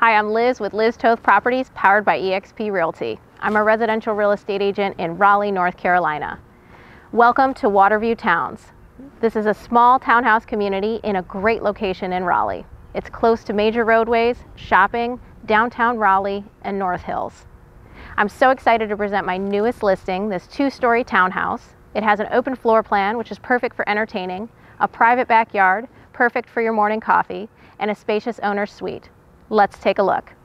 Hi, I'm Liz with Liz Toth Properties, powered by eXp Realty. I'm a residential real estate agent in Raleigh, North Carolina. Welcome to Waterview Towns. This is a small townhouse community in a great location in Raleigh. It's close to major roadways, shopping, downtown Raleigh, and North Hills. I'm so excited to present my newest listing, this two-story townhouse. It has an open floor plan, which is perfect for entertaining, a private backyard, perfect for your morning coffee, and a spacious owner's suite. Let's take a look.